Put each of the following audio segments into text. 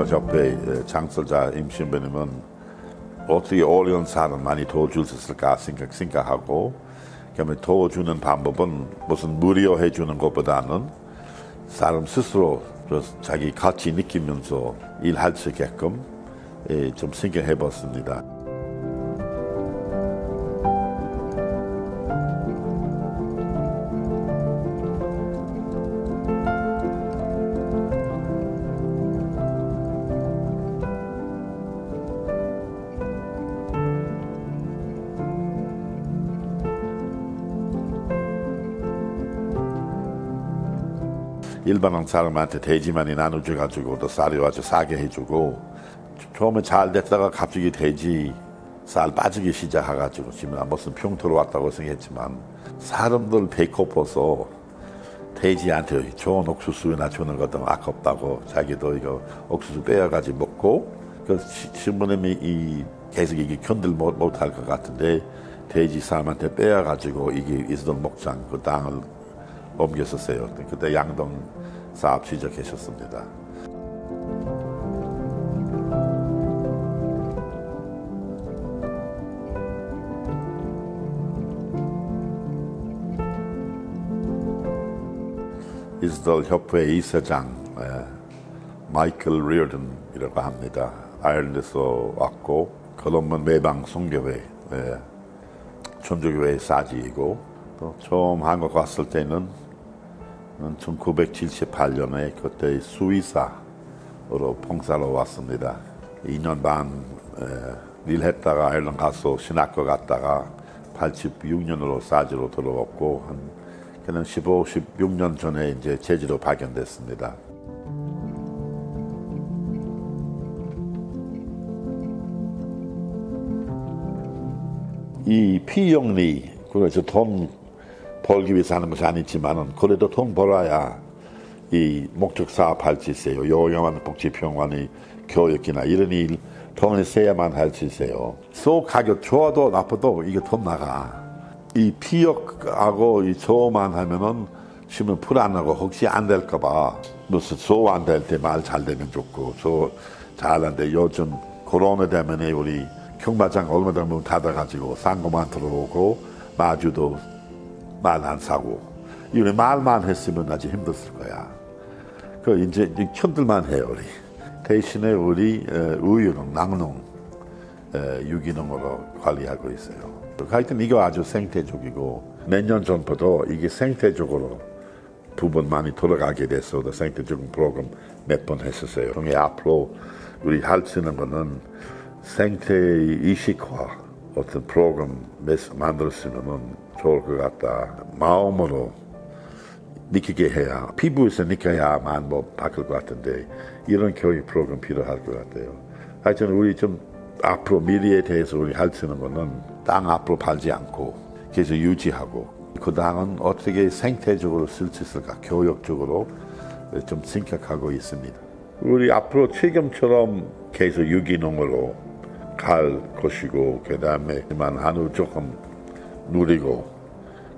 협회 장설자 임신부님은 어떻게 어려운 사람 많이 도와줄 수 있을까 생각, 생각하고 그러면 도와주는 방법은 무슨 무료해 주는 것보다는 사람 스스로 자기 가치 느끼면서 일할 수 있게끔 좀 생각해 봤습니다. 일반한 사람한테 돼지만이 나눠줘가지고 또 쌀이 아주 싸게 해주고 처음에 잘 됐다가 갑자기 돼지 쌀 빠지기 시작해가지고 지금 무슨 평토로 왔다고 생각했지만 사람들 배고파서 돼지한테 좋은 옥수수나 주는 것도 아깝다고 자기도 이거 옥수수 빼어가지고 먹고 그 신부님이 이 계속 이게 견딜 못할 것 같은데 돼지 사람한테 빼어가지고 이게 이스돈 목장 그 땅을 옮겼었어요. 그때 양동 사업 시작하셨습니다. 이스돌 협회 이사장 마이클 리어든이라고 합니다. 아일랜드에서 왔고 콜롬은 매방 성교회 천주교회 사지이고 또 처음 한국 왔을 때는 1978년에 그때 수의사로 봉사로 왔습니다. 2년 반 일했다가 아일랜드 가서 신학교 갔다가 86년으로 사지로 들어왔고 한 그는 15, 16년 전에 이제 제주도 발견됐습니다. 이 피영리 그래서 돈 벌기 위해서 하는 것이 아니지만은 그래도 돈 벌어야 이 목적 사업할 수 있어요. 요양원 복지병원이 교육이나 이런 일 돈을 써야만 할 수 있어요. 소 가격 좋아도 나빠도 이게 돈 나가. 이 피역하고 이 소만 하면은 심은 불안하고 혹시 안 될까봐 무슨 소 안 될 때 말 잘 되면 좋고 소 잘하는데 요즘 코로나 때문에 우리 경마장 얼마 전에 닫아가지고 싼 것만 들어오고 마주도 말 안 사고 이런 말만 했으면 아주 힘들었을 거야. 그 이제 현들만 해요 우리. 대신에 우리 우유농, 낙농, 유기농으로 관리하고 있어요. 하여튼 이거 아주 생태적이고 몇 년 전부터 이게 생태적으로 부분 많이 돌아가게 돼서 생태적인 프로그램 몇 번 했었어요. 그게 앞으로 우리 할 수 있는 거는 생태 이식화 어떤 프로그램 만들었으면 좋을 것 같다. 마음으로 느끼게 해야 피부에서 느껴야만 뭐 바뀔 것 같은데 이런 교육 프로그램 필요할 것 같아요. 하여튼 우리 좀 앞으로 미래에 대해서 우리 할 수 있는 거는 땅 앞으로 팔지 않고 계속 유지하고 그 땅은 어떻게 생태적으로 쓸 수 있을까 교육적으로 좀 생각하고 있습니다. 우리 앞으로 지금처럼 계속 유기농으로 갈 것이고 그 다음에만 한우 조금 누리고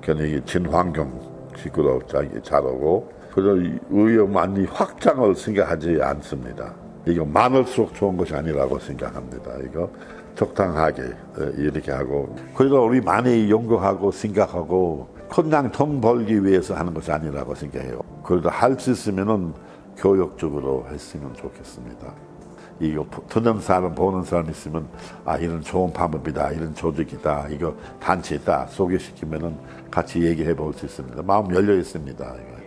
그냥 진환경 식구로 자라고 그래서 의료 많이 확장을 생각하지 않습니다. 이거 많을수록 좋은 것이 아니라고 생각합니다. 이거 적당하게 이렇게 하고 그래서 우리 많이 연구하고 생각하고 그냥 돈 벌기 위해서 하는 것이 아니라고 생각해요. 그래도 할 수 있으면은 교육적으로 했으면 좋겠습니다. 이거 듣는 사람 보는 사람 있으면 아 이런 좋은 방법이다 이런 조직이다 이거 단체다 소개시키면은 같이 얘기해 볼 수 있습니다 마음 열려 있습니다 이거.